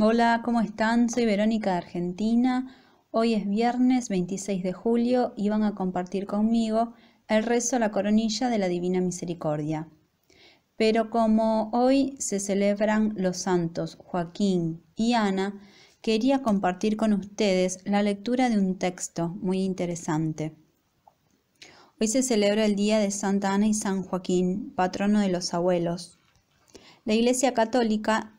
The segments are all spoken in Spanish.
Hola, ¿cómo están? Soy Verónica de Argentina. Hoy es viernes 26 de julio y van a compartir conmigo el rezo a la coronilla de la Divina Misericordia. Pero como hoy se celebran los santos Joaquín y Ana, quería compartir con ustedes la lectura de un texto muy interesante. Hoy se celebra el día de Santa Ana y San Joaquín, patrono de los abuelos. La Iglesia Católica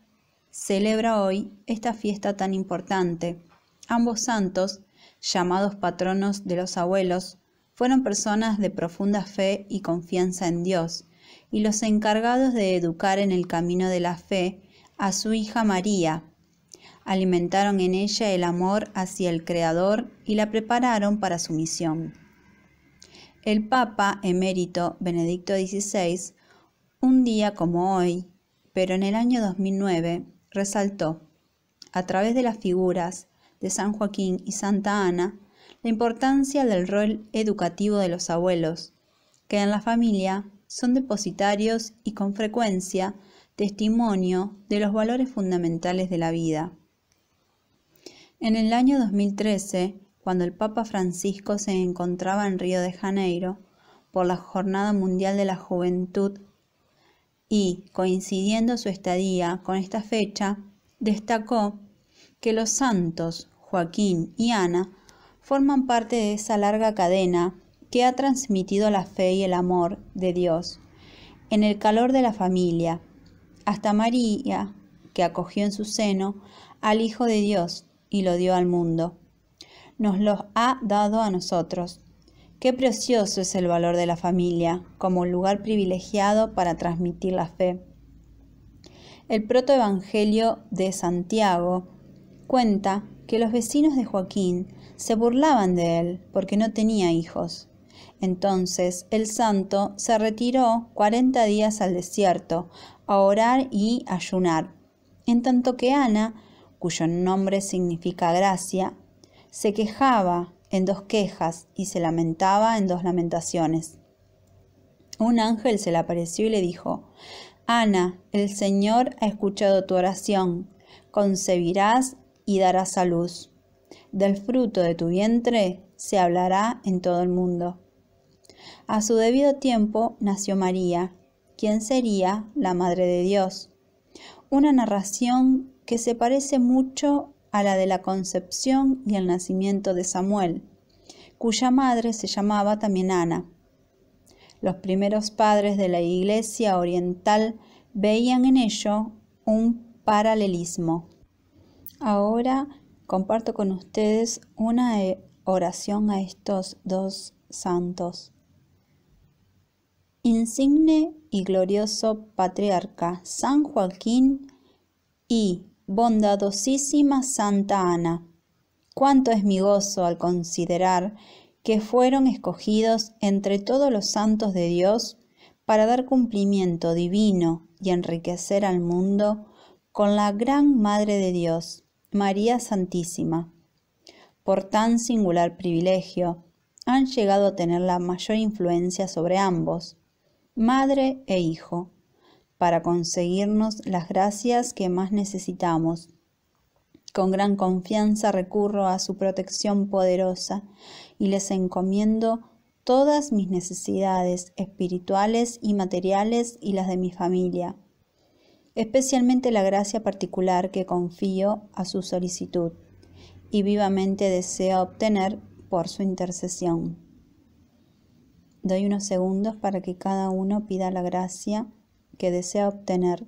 celebra hoy esta fiesta tan importante. Ambos santos, llamados patronos de los abuelos, fueron personas de profunda fe y confianza en Dios, y los encargados de educar en el camino de la fe a su hija María. Alimentaron en ella el amor hacia el Creador y la prepararon para su misión. El Papa emérito Benedicto XVI, un día como hoy, pero en el año 2009, resaltó, a través de las figuras de San Joaquín y Santa Ana, la importancia del rol educativo de los abuelos, que en la familia son depositarios y con frecuencia testimonio de los valores fundamentales de la vida. En el año 2013, cuando el Papa Francisco se encontraba en Río de Janeiro por la Jornada Mundial de la Juventud y, coincidiendo su estadía con esta fecha, destacó que los santos Joaquín y Ana forman parte de esa larga cadena que ha transmitido la fe y el amor de Dios en el calor de la familia, hasta María, que acogió en su seno al Hijo de Dios y lo dio al mundo. Nos los ha dado a nosotros, Qué precioso es el valor de la familia como lugar privilegiado para transmitir la fe. El protoevangelio de Santiago cuenta que los vecinos de Joaquín se burlaban de él porque no tenía hijos. Entonces el santo se retiró cuarenta días al desierto a orar y ayunar, en tanto que Ana, cuyo nombre significa gracia, se quejaba en dos quejas y se lamentaba en dos lamentaciones. Un ángel se le apareció y le dijo, Ana, el Señor ha escuchado tu oración, concebirás y darás a luz. Del fruto de tu vientre se hablará en todo el mundo. A su debido tiempo nació María, quien sería la Madre de Dios. Una narración que se parece mucho a la de la concepción y el nacimiento de Samuel, cuya madre se llamaba también Ana. Los primeros padres de la Iglesia Oriental veían en ello un paralelismo. Ahora comparto con ustedes una eh, oración a estos dos santos. Insigne y glorioso patriarca San Joaquín y bondadosísima Santa Ana. Cuánto es mi gozo al considerar que fueron escogidos entre todos los santos de Dios para dar cumplimiento divino y enriquecer al mundo con la gran Madre de Dios, María Santísima. Por tan singular privilegio, han llegado a tener la mayor influencia sobre ambos, madre e hijo, para conseguirnos las gracias que más necesitamos. Con gran confianza recurro a su protección poderosa y les encomiendo todas mis necesidades espirituales y materiales y las de mi familia, especialmente la gracia particular que confío a su solicitud y vivamente deseo obtener por su intercesión. Doy unos segundos para que cada uno pida la gracia que desea obtener.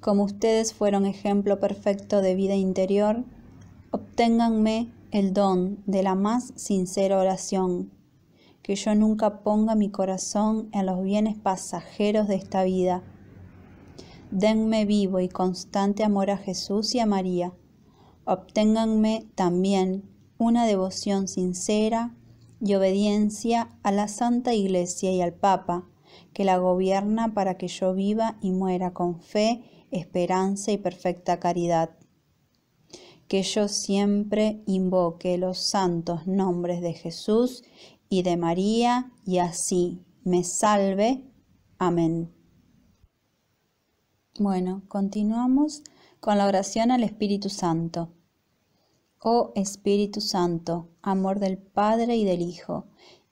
Como ustedes fueron ejemplo perfecto de vida interior, obténganme el don de la más sincera oración, que yo nunca ponga mi corazón en los bienes pasajeros de esta vida. Denme vivo y constante amor a Jesús y a María obténganme también una devoción sincera y obediencia a la Santa Iglesia y al Papa, que la gobierna para que yo viva y muera con fe, esperanza y perfecta caridad. que yo siempre invoque los santos nombres de Jesús y de María, y así me salve. Amén. Bueno, continuamos con la oración al Espíritu Santo. Oh Espíritu Santo, amor del Padre y del Hijo,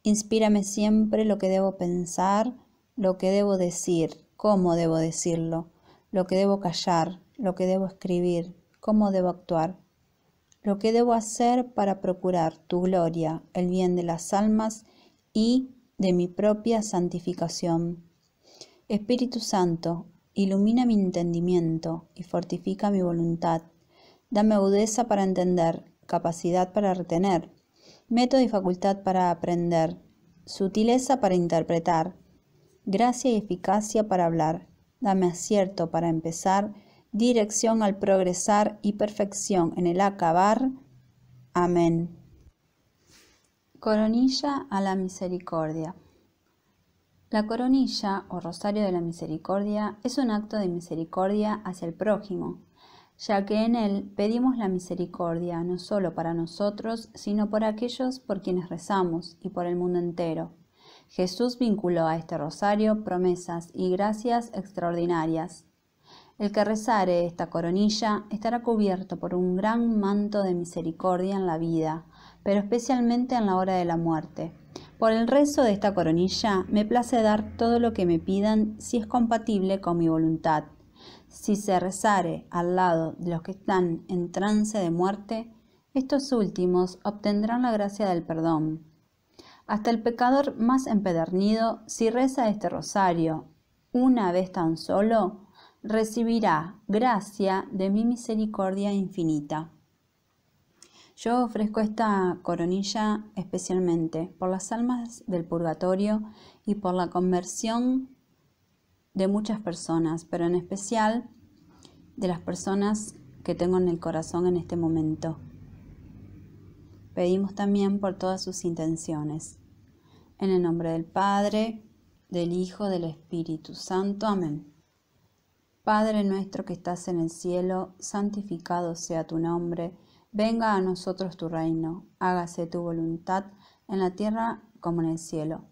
inspírame siempre lo que debo pensar, lo que debo decir, cómo debo decirlo, lo que debo callar, lo que debo escribir, cómo debo actuar, lo que debo hacer para procurar tu gloria, el bien de las almas y de mi propia santificación. Espíritu Santo, ilumina mi entendimiento y fortifica mi voluntad Dame agudeza para entender, capacidad para retener, método y facultad para aprender, sutileza para interpretar, gracia y eficacia para hablar. Dame acierto para empezar, dirección al progresar y perfección en el acabar. Amén. Coronilla a la misericordia. La coronilla o rosario de la misericordia es un acto de misericordia hacia el prójimo ya que en él pedimos la misericordia no solo para nosotros, sino por aquellos por quienes rezamos y por el mundo entero. Jesús vinculó a este rosario promesas y gracias extraordinarias. El que rezare esta coronilla estará cubierto por un gran manto de misericordia en la vida, pero especialmente en la hora de la muerte. Por el rezo de esta coronilla me place dar todo lo que me pidan si es compatible con mi voluntad si se rezare al lado de los que están en trance de muerte, estos últimos obtendrán la gracia del perdón. Hasta el pecador más empedernido, si reza este rosario una vez tan solo, recibirá gracia de mi misericordia infinita. Yo ofrezco esta coronilla especialmente por las almas del purgatorio y por la conversión de muchas personas, pero en especial de las personas que tengo en el corazón en este momento. Pedimos también por todas sus intenciones. En el nombre del Padre, del Hijo, del Espíritu Santo. Amén. Padre nuestro que estás en el cielo, santificado sea tu nombre, venga a nosotros tu reino, hágase tu voluntad en la tierra como en el cielo.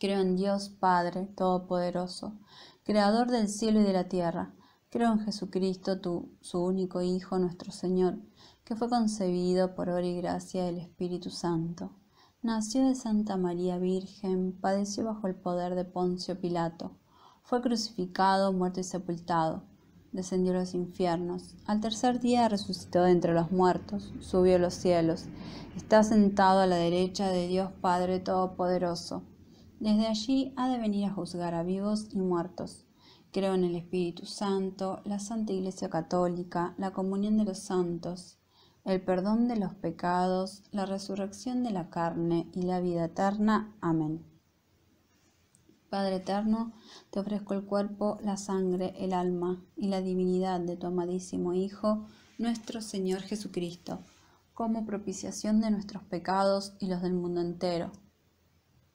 Creo en Dios Padre Todopoderoso, Creador del cielo y de la tierra. Creo en Jesucristo, tu, su único Hijo, nuestro Señor, que fue concebido por obra y gracia del Espíritu Santo. Nació de Santa María Virgen, padeció bajo el poder de Poncio Pilato, fue crucificado, muerto y sepultado, descendió a los infiernos, al tercer día resucitó de entre los muertos, subió a los cielos, está sentado a la derecha de Dios Padre Todopoderoso desde allí ha de venir a juzgar a vivos y muertos. Creo en el Espíritu Santo, la Santa Iglesia Católica, la comunión de los santos, el perdón de los pecados, la resurrección de la carne y la vida eterna. Amén. Padre eterno, te ofrezco el cuerpo, la sangre, el alma y la divinidad de tu amadísimo Hijo, nuestro Señor Jesucristo, como propiciación de nuestros pecados y los del mundo entero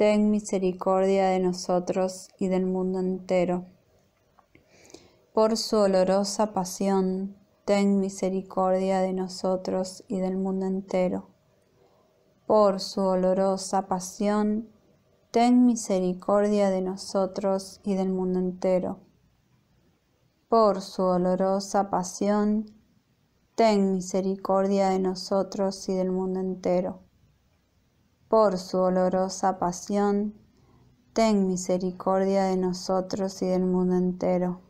ten misericordia de nosotros y del mundo entero. Por su dolorosa pasión, ten misericordia de nosotros y del mundo entero. Por su dolorosa pasión, ten misericordia de nosotros y del mundo entero. Por su dolorosa pasión, ten misericordia de nosotros y del mundo entero por su dolorosa pasión, ten misericordia de nosotros y del mundo entero.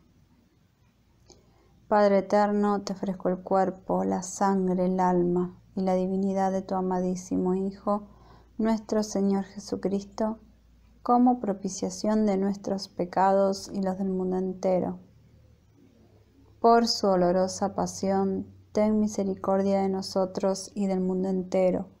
Padre eterno, te ofrezco el cuerpo, la sangre, el alma y la divinidad de tu amadísimo Hijo, nuestro Señor Jesucristo, como propiciación de nuestros pecados y los del mundo entero. Por su dolorosa pasión, ten misericordia de nosotros y del mundo entero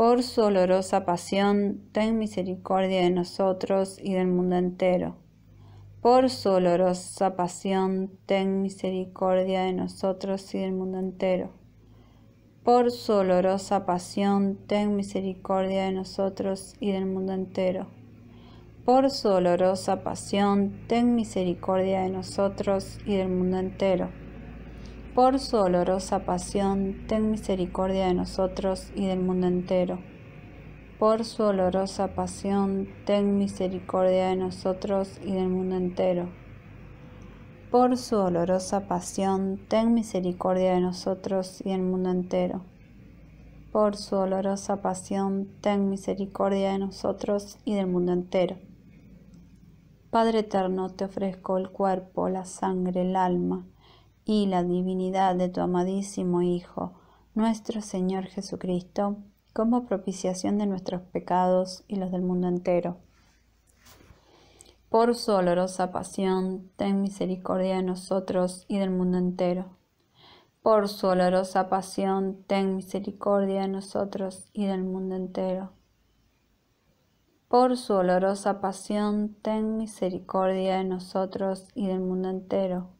por su dolorosa pasión, ten misericordia de nosotros y del mundo entero. Por su dolorosa pasión, ten misericordia de nosotros y del mundo entero. Por su dolorosa pasión, ten misericordia de nosotros y del mundo entero. Por su dolorosa pasión, ten misericordia de nosotros y del mundo entero por su dolorosa pasión, ten misericordia de nosotros y del mundo entero. Por su dolorosa pasión, ten misericordia de nosotros y del mundo entero. Por su dolorosa pasión, ten misericordia de nosotros y del mundo entero. Por su dolorosa pasión, ten misericordia de nosotros y del mundo entero. Padre eterno, te ofrezco el cuerpo, la sangre, el alma, y la divinidad de tu amadísimo Hijo, nuestro Señor Jesucristo, como propiciación de nuestros pecados y los del mundo entero. Por su dolorosa pasión, ten misericordia de nosotros y del mundo entero. Por su dolorosa pasión, ten misericordia de nosotros y del mundo entero. Por su dolorosa pasión, ten misericordia de nosotros y del mundo entero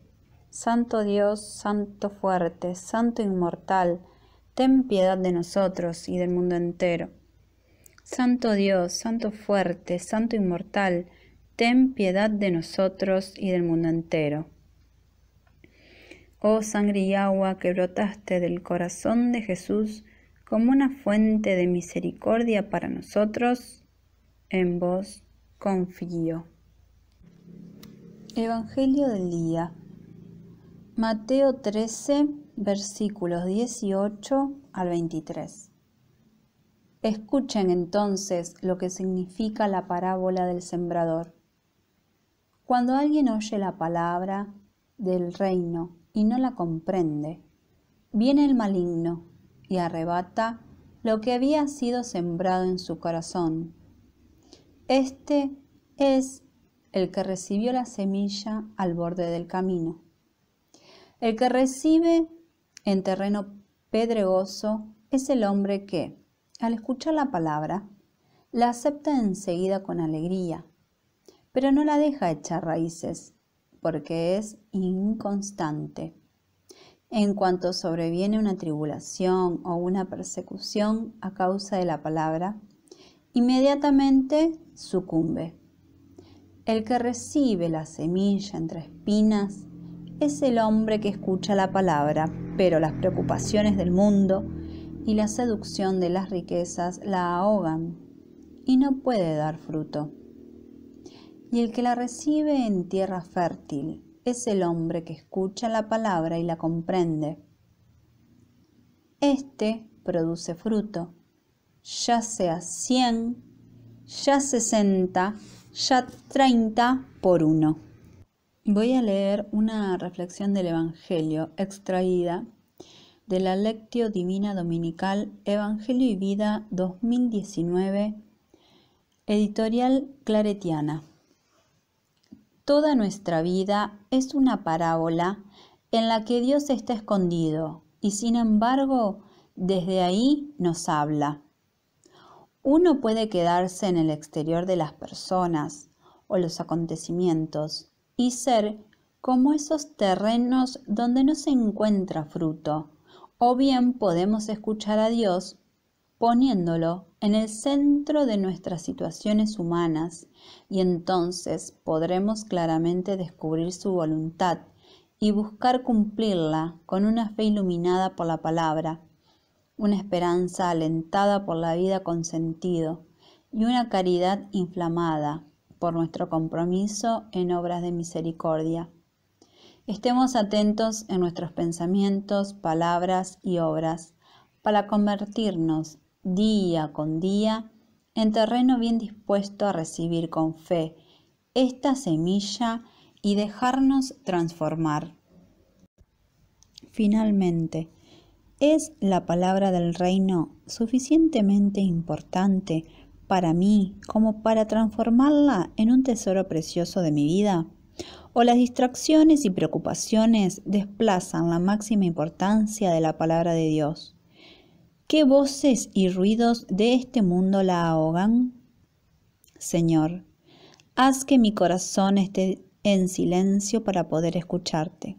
Santo Dios, Santo fuerte, Santo inmortal, ten piedad de nosotros y del mundo entero. Santo Dios, Santo fuerte, Santo inmortal, ten piedad de nosotros y del mundo entero. Oh sangre y agua que brotaste del corazón de Jesús como una fuente de misericordia para nosotros, en vos confío. Evangelio del día. Mateo 13, versículos 18 al 23. Escuchen entonces lo que significa la parábola del sembrador. Cuando alguien oye la palabra del reino y no la comprende. Viene el maligno y arrebata lo que había sido sembrado en su corazón. Este es el que recibió la semilla al borde del camino. El que recibe en terreno pedregoso es el hombre que, al escuchar la palabra, la acepta enseguida con alegría, pero no la deja echar raíces porque es inconstante. En cuanto sobreviene una tribulación o una persecución a causa de la palabra, inmediatamente sucumbe. El que recibe la semilla entre espinas es el hombre que escucha la palabra, pero las preocupaciones del mundo y la seducción de las riquezas la ahogan y no puede dar fruto y el que la recibe en tierra fértil es el hombre que escucha la palabra y la comprende. Este produce fruto, ya sea cien, ya sesenta, ya treinta por uno. Voy a leer una reflexión del Evangelio extraída de la Lectio Divina Dominical Evangelio y Vida 2019, editorial Claretiana. Toda nuestra vida es una parábola en la que Dios está escondido y sin embargo desde ahí nos habla. Uno puede quedarse en el exterior de las personas o los acontecimientos y ser como esos terrenos donde no se encuentra fruto, o bien podemos escuchar a Dios poniéndolo en el centro de nuestras situaciones humanas y entonces podremos claramente descubrir su voluntad y buscar cumplirla con una fe iluminada por la palabra, una esperanza alentada por la vida con sentido y una caridad inflamada por nuestro compromiso en obras de misericordia. Estemos atentos en nuestros pensamientos, palabras y obras para convertirnos día con día en terreno bien dispuesto a recibir con fe esta semilla y dejarnos transformar. Finalmente, ¿es la palabra del reino suficientemente importante para mí como para transformarla en un tesoro precioso de mi vida? ¿O las distracciones y preocupaciones desplazan la máxima importancia de la palabra de Dios? ¿Qué voces y ruidos de este mundo la ahogan? Señor, haz que mi corazón esté en silencio para poder escucharte.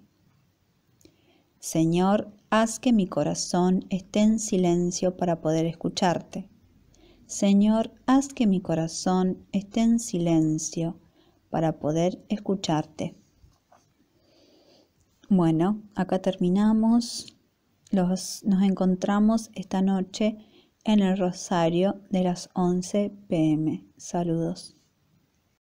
Señor, haz que mi corazón esté en silencio para poder escucharte. Señor, haz que mi corazón esté en silencio para poder escucharte. Bueno, acá terminamos nos encontramos esta noche en el Rosario de las 11 pm. Saludos.